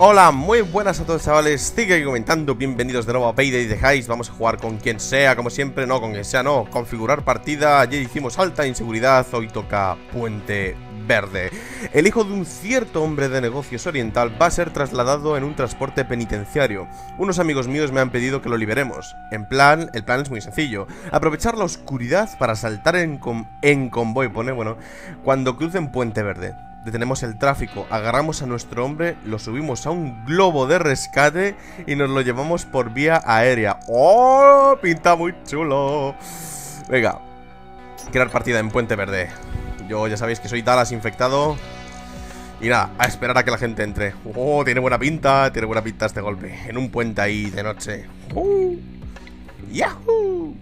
Hola, muy buenas a todos chavales, sigue comentando, bienvenidos de nuevo a Payday de Heist. Vamos a jugar con quien sea, como siempre, no con quien sea, no Configurar partida, ayer hicimos alta inseguridad, hoy toca Puente Verde. El hijo de un cierto hombre de negocios oriental va a ser trasladado en un transporte penitenciario. Unos amigos míos me han pedido que lo liberemos. En plan, el plan es muy sencillo. Aprovechar la oscuridad para saltar en, en convoy, pone, bueno Cuando crucen Puente Verde detenemos el tráfico, agarramos a nuestro hombre, lo subimos a un globo de rescate y nos lo llevamos por vía aérea. ¡Oh! Pinta muy chulo. Venga, crear partida en Puente Verde. Yo ya sabéis que soy Dallas infectado. Y nada, a esperar a que la gente entre. ¡Oh! Tiene buena pinta, tiene buena pinta este golpe. En un puente ahí de noche. ¡Uh! ¡Yahoo!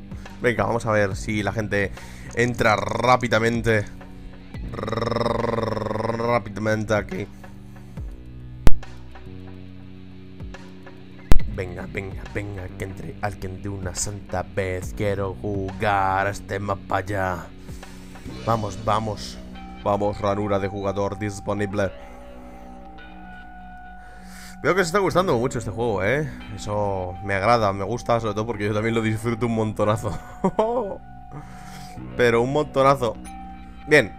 Venga, vamos a ver si la gente entra rápidamente rápidamente aquí. Venga, venga, venga, que entre alguien de una santa vez. Quiero jugar a este mapa ya. Vamos, vamos. Vamos, ranura de jugador disponible. Veo que se está gustando mucho este juego, ¿eh? Eso me agrada, me gusta, sobre todo porque yo también lo disfruto un montonazo. Pero un montonazo. Bien,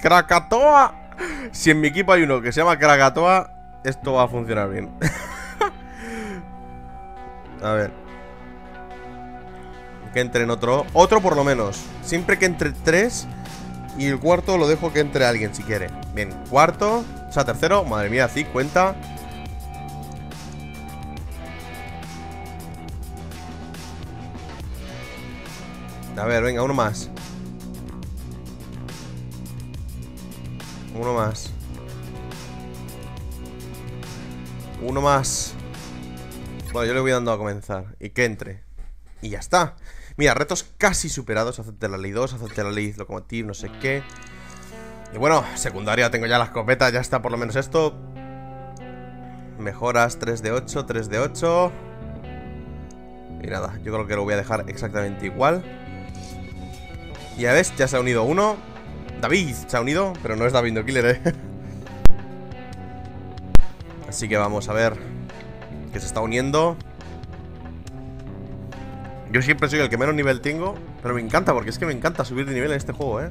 Krakatoa. Si en mi equipo hay uno que se llama Krakatoa, esto va a funcionar bien. a ver. Que entre en otro. Otro por lo menos. Siempre que entre tres. Y el cuarto lo dejo que entre alguien si quiere. Bien, cuarto. O sea, tercero. Madre mía, sí, cuenta. A ver, venga, uno más. Uno más. Uno más. Bueno, yo le voy dando a comenzar. Y que entre. Y ya está. Mira, retos casi superados. Acepte la ley 2, acepte la ley locomotiv, no sé qué. Y bueno, secundaria, tengo ya la escopeta, ya está por lo menos esto. Mejoras 3 de 8, 3 de 8. Y nada, yo creo que lo voy a dejar exactamente igual. Y ya ves, ya se ha unido uno. David se ha unido, pero no es David no Killer, ¿eh? Así que vamos a ver Que se está uniendo Yo siempre soy el que menos nivel tengo Pero me encanta, porque es que me encanta subir de nivel en este juego, ¿eh?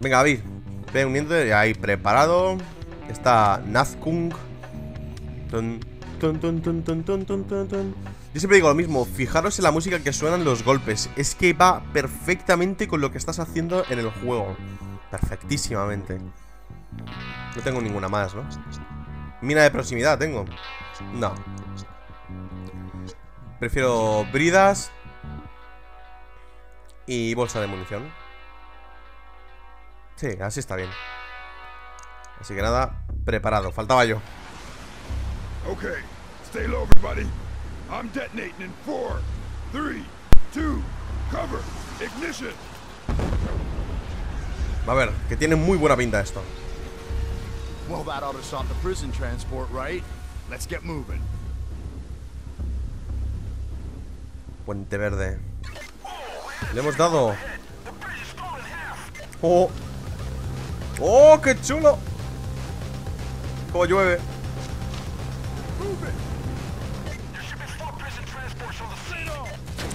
Venga, David Ven uniendo, y ahí preparado Está Nazkung yo siempre digo lo mismo, fijaros en la música que suenan los golpes. Es que va perfectamente con lo que estás haciendo en el juego. Perfectísimamente. No tengo ninguna más, ¿no? Mina de proximidad tengo. No. Prefiero bridas Y bolsa de munición. Sí, así está bien. Así que nada, preparado, faltaba yo. Ok, stay low everybody I'm detonating in 4, 3, 2, cover, ignition. A ver, que tiene muy buena pinta esto. Well, that ought to stop the prison transport, right? Let's get moving. Puente Verde. Le hemos dado. Oh. Oh, qué chulo. Cómo llueve.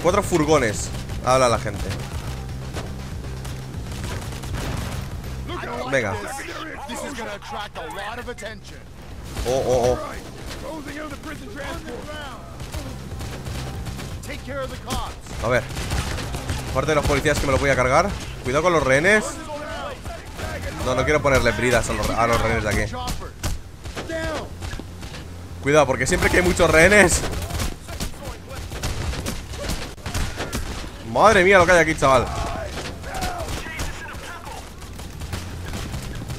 Cuatro furgones. Habla la gente. Venga. Oh, oh, oh. A ver. Parte de los policías que me lo voy a cargar. Cuidado con los rehenes. No, no quiero ponerle bridas a los, a los rehenes de aquí. Cuidado, porque siempre que hay muchos rehenes Madre mía lo que hay aquí, chaval.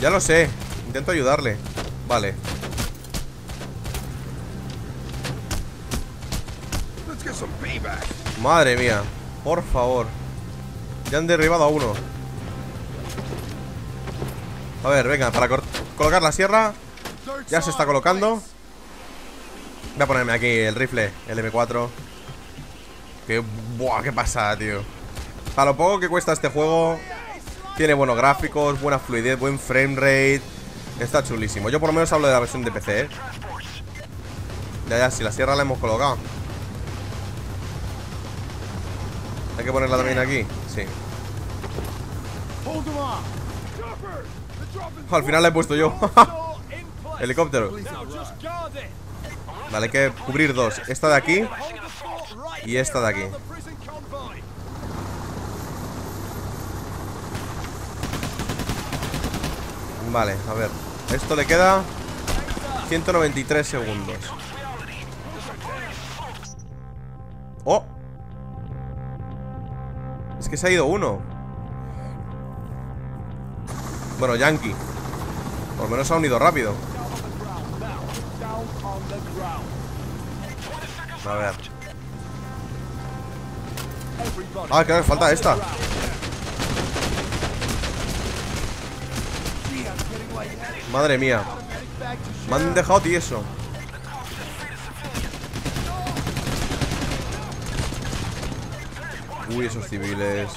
Ya lo sé. Intento ayudarle. Vale. Madre mía. Por favor. Ya han derribado a uno. A ver, venga, para colocar la sierra. Ya se está colocando. Voy a ponerme aquí el rifle El M4 que, buah, qué pasa, tío. Para lo poco que cuesta este juego Tiene buenos gráficos, buena fluidez, buen frame rate. Está chulísimo. Yo por lo menos hablo de la versión de PC, ¿eh? Ya, ya, si la sierra la hemos colocado. Hay que ponerla también aquí Sí. Al final la he puesto yo. Helicóptero. Vale, hay que cubrir dos. Esta de aquí Y esta de aquí. Vale, a ver. Esto le queda 193 segundos. ¡Oh! Es que se ha ido uno. Bueno, Yankee. Por lo menos ha unido rápido. A ver Ah, claro, falta esta. Madre mía. Me han dejado tieso. Uy, esos civiles.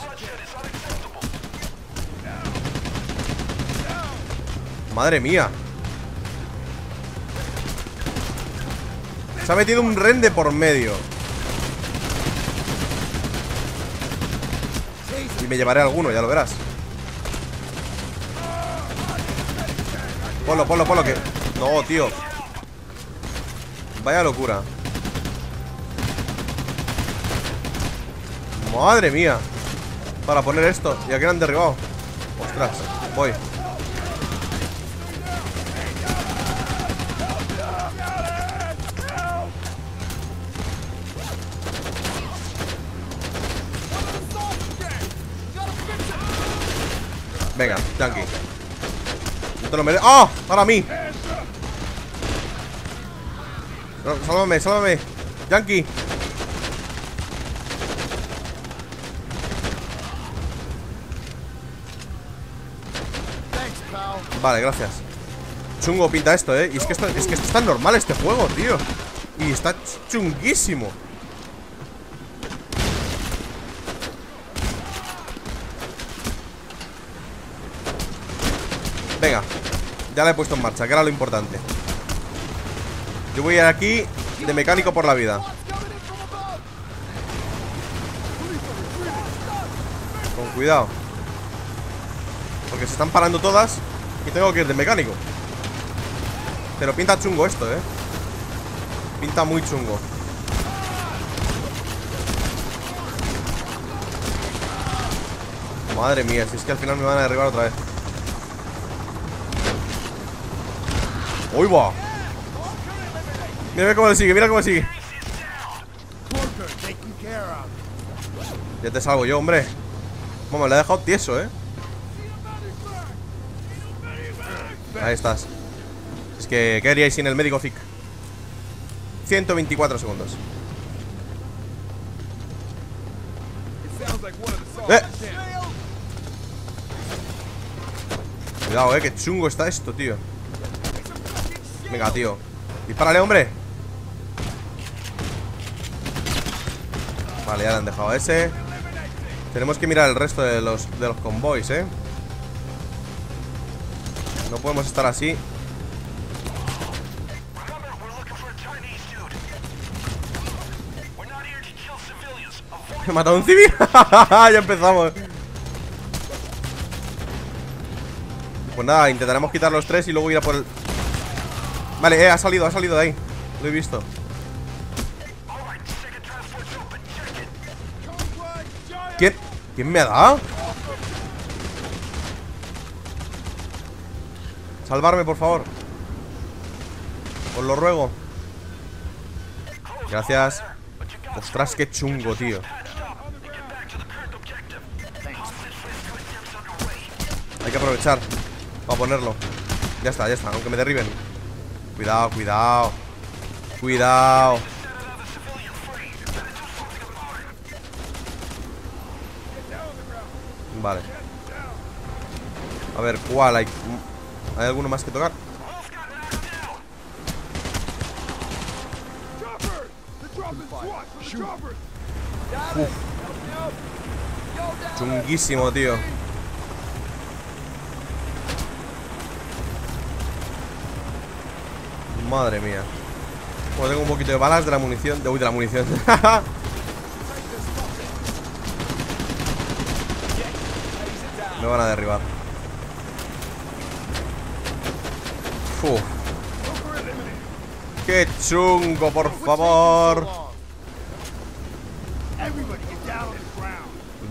Madre mía. Se ha metido un rende por medio Y me llevaré alguno, ya lo verás. Ponlo, ponlo, ponlo que... No, tío. Vaya locura. Madre mía. Para poner esto. ¿Y a quién han derribado? Ostras, voy Venga, Yankee ¡Ah! ¡Para mí! sálvame, sálvame. Yankee. Vale, gracias. Chungo pinta esto, eh. Y es que es que está normal este juego, tío. Y está chunguísimo Venga Ya la he puesto en marcha, que era lo importante. Yo voy a ir aquí De mecánico por la vida. Con cuidado. Porque se están parando todas Y tengo que ir de mecánico. Pero pinta chungo esto, eh. Pinta muy chungo. Madre mía, si es que al final me van a derribar otra vez ¡Uy, va! Mira cómo le sigue, mira cómo le sigue Ya te salgo yo, hombre Vamos, le he dejado tieso, eh Ahí estás Es que, ¿qué haríais sin el médico FIC? 124 segundos ¡Eh! Cuidado, eh, que chungo está esto, tío Venga, tío. Dispárale, hombre. Vale, ya le han dejado ese. Tenemos que mirar el resto de los, de los convoys, ¿eh? No podemos estar así. He matado a un civil. Ya empezamos. Pues nada, intentaremos quitar los tres y luego ir a por el... Vale, eh, ha salido, ha salido de ahí. Lo he visto. ¿Quién? ¿Quién me ha dado? Salvarme, por favor. Os lo ruego. Gracias. Ostras, qué chungo, tío. Hay que aprovechar Para ponerlo. Ya está, ya está, aunque me derriben Cuidado, cuidado Cuidado Vale A ver, ¿cuál hay? ¿Hay alguno más que tocar? Uf. Chunguísimo, tío Madre mía Bueno, tengo un poquito de balas de la munición de, Uy, de la munición Me van a derribar Uf. ¡Qué chungo, por favor!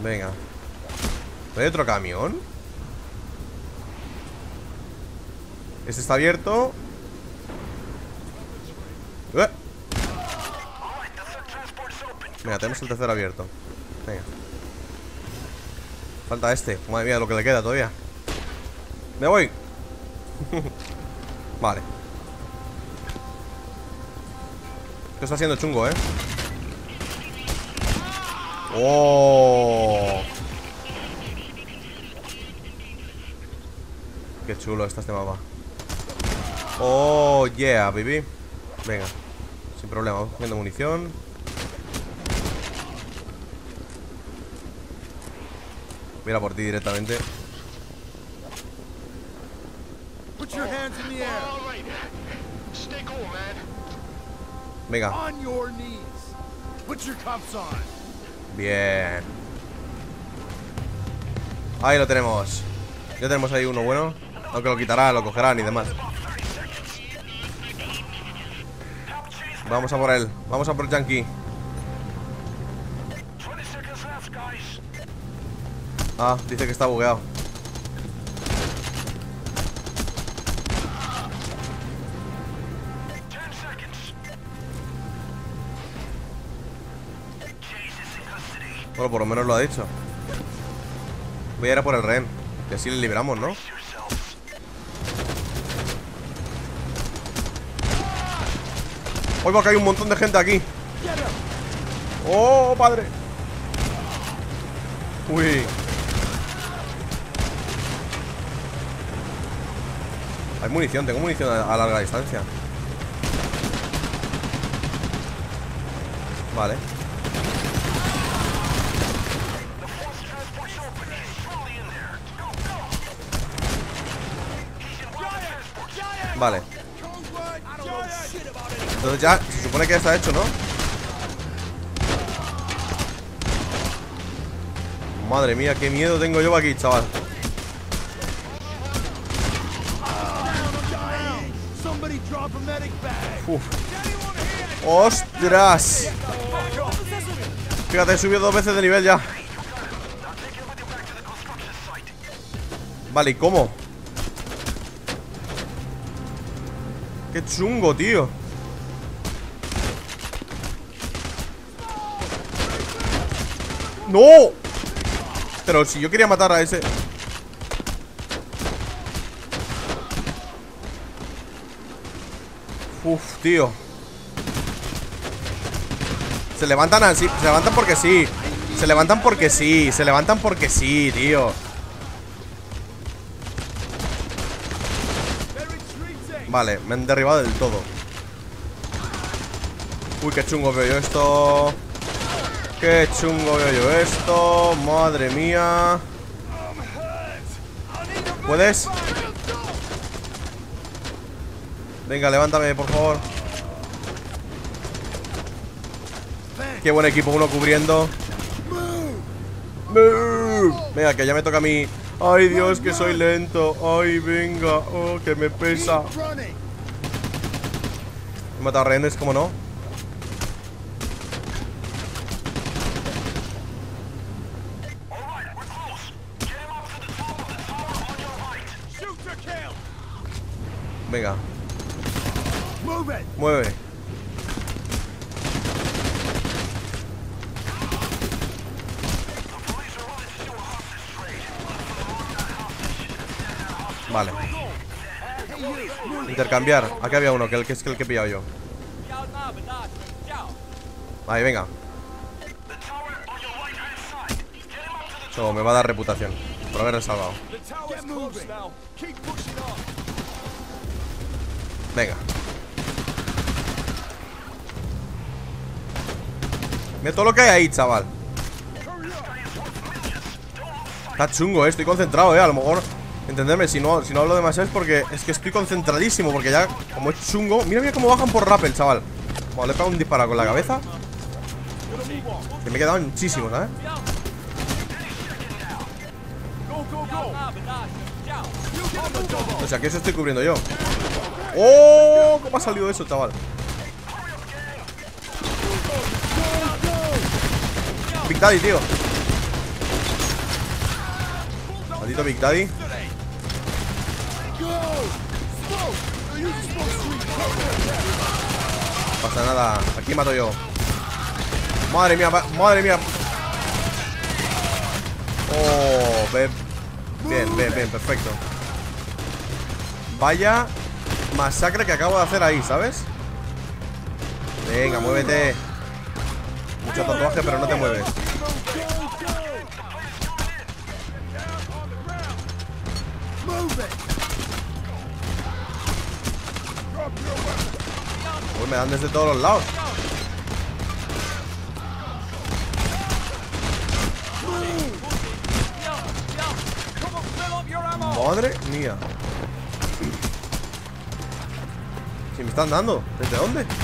Venga ¿Hay otro camión? Este está abierto ¡Eh! Venga, tenemos el tercero abierto. Venga. Falta este. Madre mía, lo que le queda todavía. Me voy Vale. Esto está siendo chungo, ¿eh? ¡Oh! Qué chulo está este mapa. Oh, yeah, baby. Venga. Sin problema, vamos cogiendo munición Mira por ti directamente. Venga. Bien. Ahí lo tenemos. Ya tenemos ahí uno bueno. Aunque lo quitará, lo cogerán y demás. Vamos a por él. Vamos a por Yankee Ah, dice que está bugueado Bueno, por lo menos lo ha dicho Voy a ir a por el rehén Que así le liberamos, ¿no? Oiga, que hay un montón de gente aquí ¡Oh, padre! Uy munición, tengo munición a, larga distancia. Vale. Vale. Entonces ya, se supone que ya está hecho, ¿no? Madre mía, qué miedo tengo yo aquí, chaval Uf. ¡Ostras! Fíjate, he subido dos veces de nivel ya Vale, ¿y cómo? Qué chungo, tío ¡No! Pero si yo quería matar a ese Uf, tío. Se levantan así Se levantan porque sí. Se levantan porque sí Se levantan porque sí, tío. Vale, me han derribado del todo. Uy, qué chungo veo yo esto. Qué chungo veo yo esto. Madre mía. ¿Puedes? Venga, levántame, por favor. Qué buen equipo, uno cubriendo. Venga, que ya me toca a mí. Ay, Dios, que soy lento. Ay, venga, oh, que me pesa. He matado a rehenes, ¿cómo no? Vale. Intercambiar. Aquí había uno, que es el que he pillado yo. Ahí, venga. Eso me va a dar reputación Por haber salvado. Venga Mira todo lo que hay ahí, chaval Está chungo, eh, estoy concentrado, eh A lo mejor Entenderme, si no, si no hablo demasiado es porque es que estoy concentradísimo Porque ya, como es chungo Mira, mira cómo bajan por rappel, chaval Bueno, le he pegado un disparo con la cabeza Que me he quedado muchísimo, ¿sabes? O sea, que eso estoy cubriendo yo ¡Oh! ¿Cómo ha salido eso, chaval? Big Daddy, tío. Maldito Big Daddy No pasa nada. Aquí mato yo. Madre mía, madre mía. Oh, bien Bien, bien, bien, perfecto. Vaya masacre que acabo de hacer ahí, ¿sabes? Venga, muévete Mucho tatuaje, pero no te mueves. Uy, me dan desde todos los lados. Madre mía. Si me están dando ¿Desde dónde?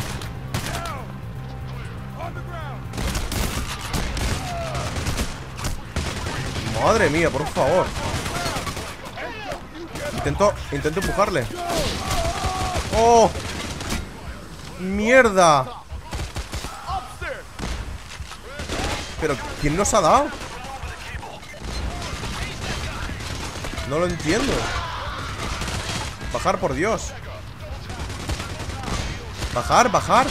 Madre mía, por favor Intento, intento empujarle ¡Oh! ¡Mierda! ¿Pero quién nos ha dado? No lo entiendo Bajar, por Dios Bajar, bajar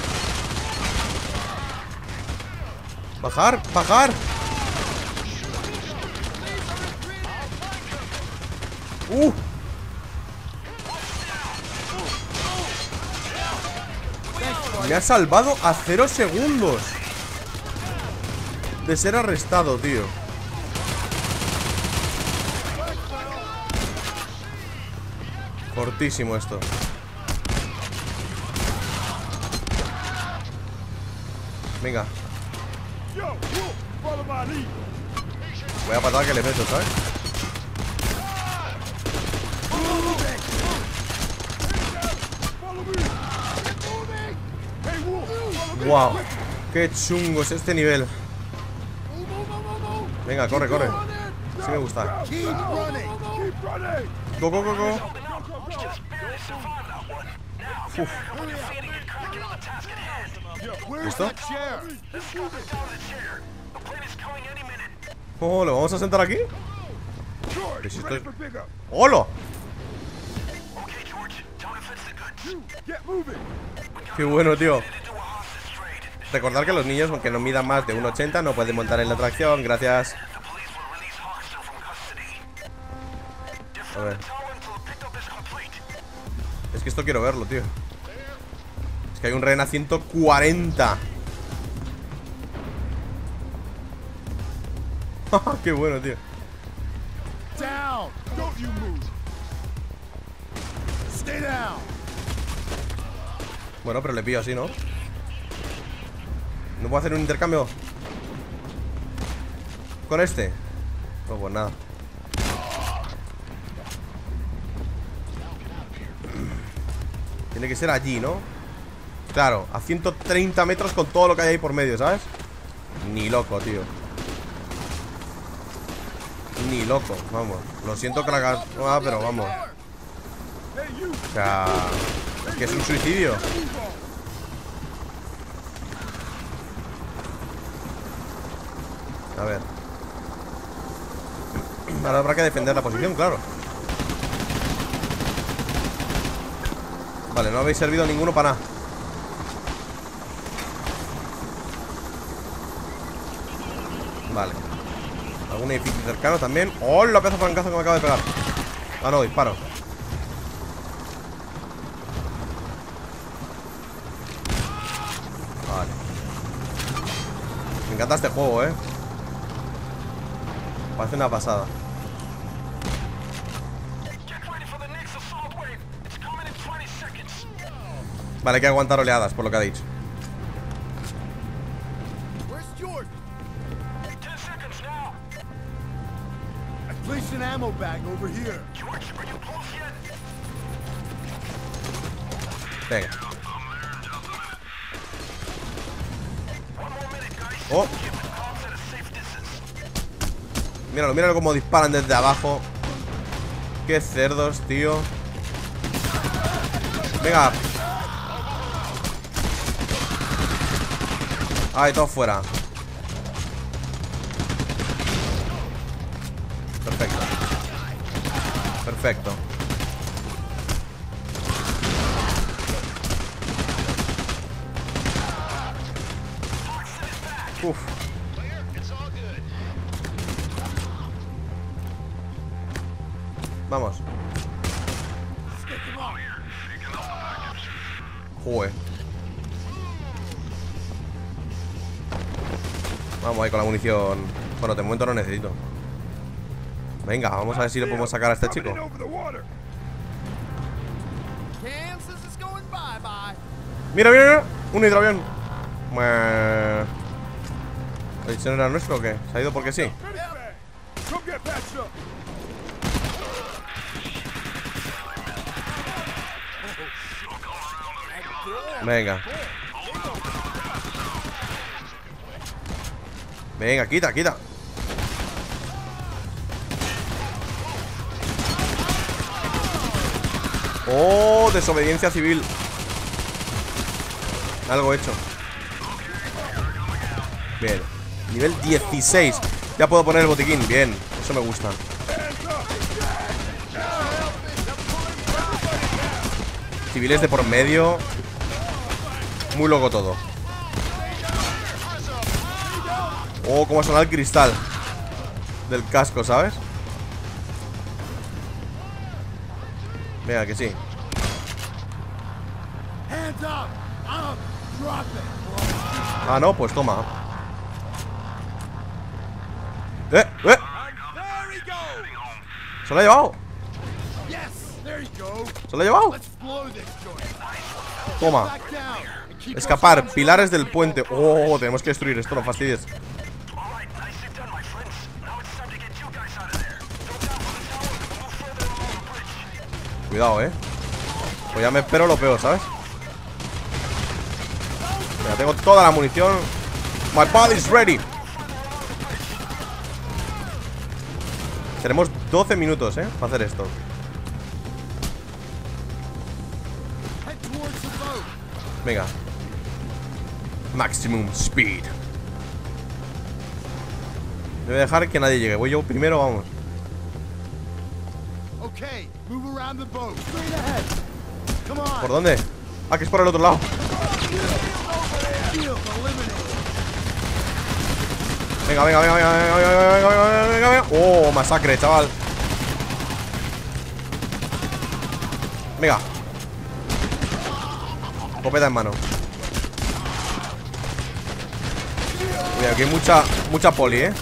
Bajar, bajar Uh. Me ha salvado a cero segundos De ser arrestado, tío. Fortísimo esto. Venga. Voy a patar que le meto, ¿sabes? Wow Qué chungo es este nivel Venga, corre, corre Sí me gusta Go, go, go, go Uf. ¿Listo? Oh, ¿lo vamos a sentar aquí? Si estoy... ¡Hola! Qué bueno, tío Recordar que los niños, aunque no midan más de 1,80 No pueden montar en la atracción, gracias. A ver. Es que esto quiero verlo, tío. Es que hay un rehén a 140 ¡Qué bueno, tío! Bueno, pero le pillo así, ¿no? ¿No puedo hacer un intercambio? ¿Con este? No, pues nada Tiene que ser allí, ¿no? Claro, a 130 metros con todo lo que hay ahí por medio, ¿sabes? Ni loco, tío Ni loco, vamos Lo siento que. Ah, pero vamos O sea... Es que es un suicidio A ver. Ahora habrá que defender la posición, claro. Vale, no habéis servido ninguno para nada. Vale. ¿Algún edificio cercano también? ¡Oh, la pedazo francazo que me acaba de pegar! Ah, no, disparo. Vale. Me encanta este juego, eh Parece una pasada Vale, hay que aguantar oleadas, por lo que ha dicho Place an ammo bag over here. Venga. Oh. Míralo, míralo cómo disparan desde abajo. Qué cerdos, tío. Venga. Ay, todo fuera. Perfecto. Perfecto. Uf. Vamos. Joder. Vamos ahí con la munición. Bueno, de momento no necesito. Venga, vamos a ver si le podemos sacar a este chico. Mira, mira, mira. Un hidroavión. ¿El no era nuestro o qué? ¿Se ha ido porque sí? Venga. Venga, quita, quita. Oh, desobediencia civil. Algo hecho. Bien. Nivel 16. Ya puedo poner el botiquín. Bien. Eso me gusta. Civiles de por medio. Muy loco todo. Oh, cómo suena el cristal Del casco, ¿sabes? Venga, que sí. Ah, no, pues toma ¡Eh! ¡Eh! ¡Se lo ha llevado! ¡Se lo ha llevado! Toma Escapar, pilares del puente. Oh, tenemos que destruir esto, no fastidies. Cuidado, eh. Pues ya me espero lo peor, ¿sabes? Ya tengo toda la munición. My body's ready. Tenemos 12 minutos, eh Para hacer esto. Venga Maximum speed Voy a dejar que nadie llegue Voy yo primero, vamos Okay. Move around the boat. Straight ahead. Come on. ¿Por dónde? Ah, que es por el otro lado. Venga, venga, venga, venga, venga, venga, venga, venga, venga, venga. Oh, masacre, chaval Venga Copeta en mano Uy, aquí hay mucha, mucha poli, eh.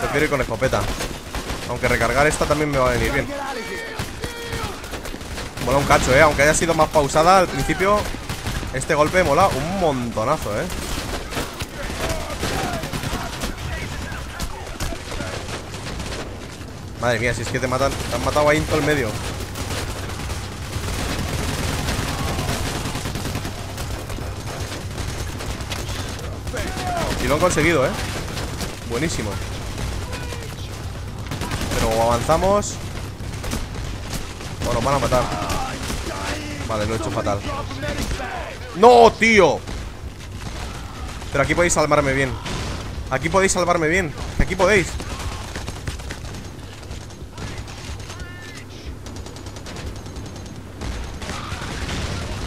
Prefiero ir con escopeta Aunque recargar esta también me va a venir bien. Mola un cacho, eh Aunque haya sido más pausada al principio Este golpe mola un montonazo, eh Madre mía, si es que te matan Te han matado ahí en todo el medio Y lo han conseguido, eh Buenísimo. Pero avanzamos O nos van a matar. Vale, lo he hecho fatal. ¡No, tío! Pero aquí podéis salvarme bien. Aquí podéis salvarme bien. Aquí podéis.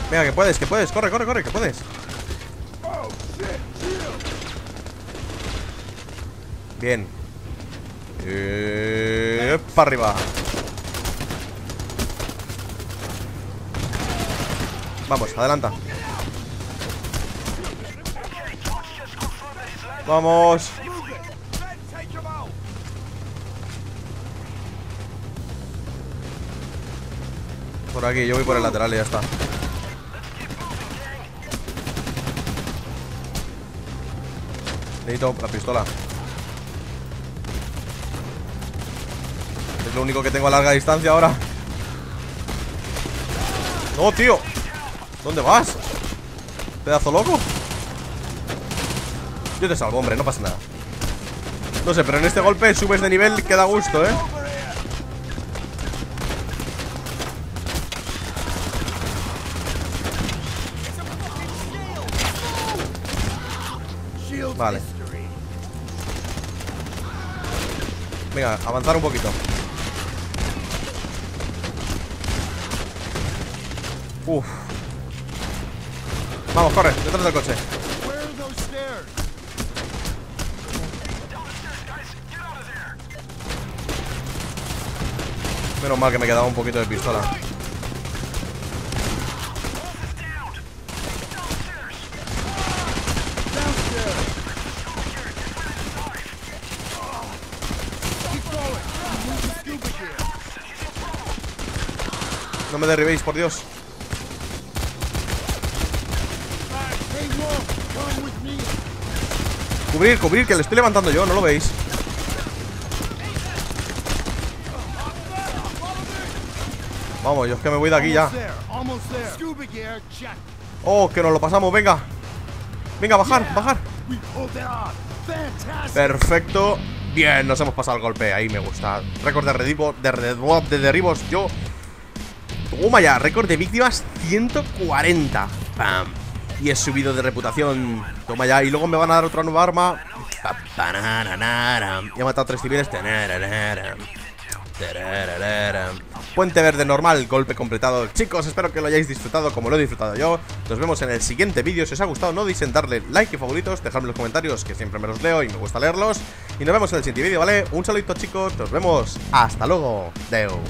Venga, que puedes, que puedes. Corre, corre, corre, que puedes Bien. Eh, Para arriba. Vamos, adelanta. Vamos. Por aquí, yo voy por el lateral y ya está. Necesito la pistola Es lo único que tengo a larga distancia ahora. No, tío. ¿Dónde vas? Pedazo loco. Yo te salvo, hombre, no pasa nada. No sé, pero en este golpe subes de nivel que da gusto, ¿eh? Vale. Venga, avanzar un poquito. Uf. Vamos, corre, detrás del coche. Menos mal que me quedaba un poquito de pistola. No me derribéis, por Dios. Cubrir, cubrir, que le estoy levantando yo, ¿no lo veis? Vamos, yo es que me voy de aquí ya. Oh, que nos lo pasamos, venga. Venga, bajar, bajar. Perfecto. Bien, nos hemos pasado el golpe. Ahí me gusta. Récord de, derribo, de, de- de derribos. Yo. Toma ya. Récord de víctimas 140. Pam. Y he subido de reputación. Toma ya. Y luego me van a dar otra nueva arma. Y he matado a tres civiles. Puente verde normal, golpe completado Chicos, espero que lo hayáis disfrutado como lo he disfrutado yo Nos vemos en el siguiente vídeo Si os ha gustado no olvidéis en darle like y favoritos Dejadme los comentarios que siempre me los leo y me gusta leerlos Y nos vemos en el siguiente vídeo, ¿vale? Un saludito chicos, nos vemos Hasta luego Deu